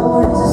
Lord